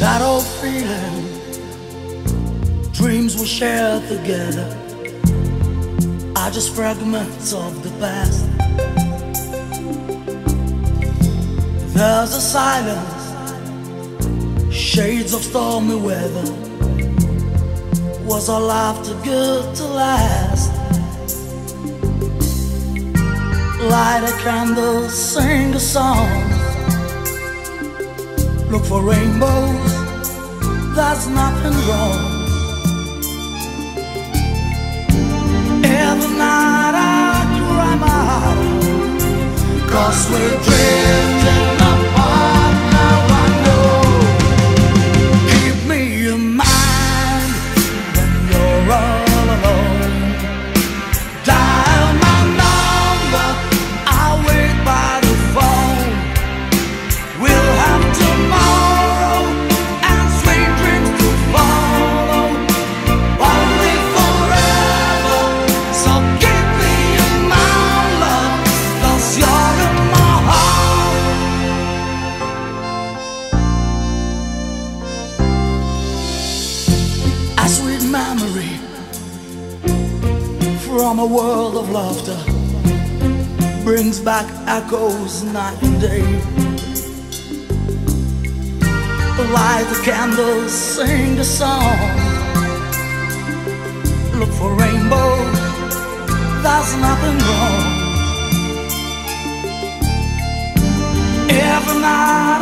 that old feeling dreams we share together. Are just fragments of the past. There's a silence shades of stormy weather. Was our life too good to last? Light a candle sing a song. Look for rainbows, there's nothing wrong. Every night I cry my heart Cause we're drifting from a world of laughter brings back echoes night and day. Light the candles, sing a song look for rainbows, there's nothing wrong. Every night